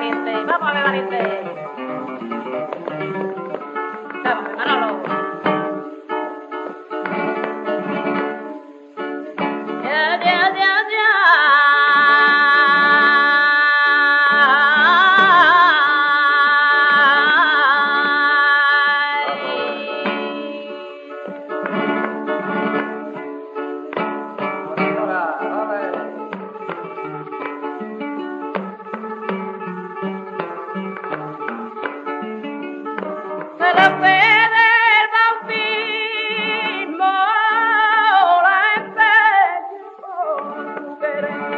Vamos a ver Valencia. waiting.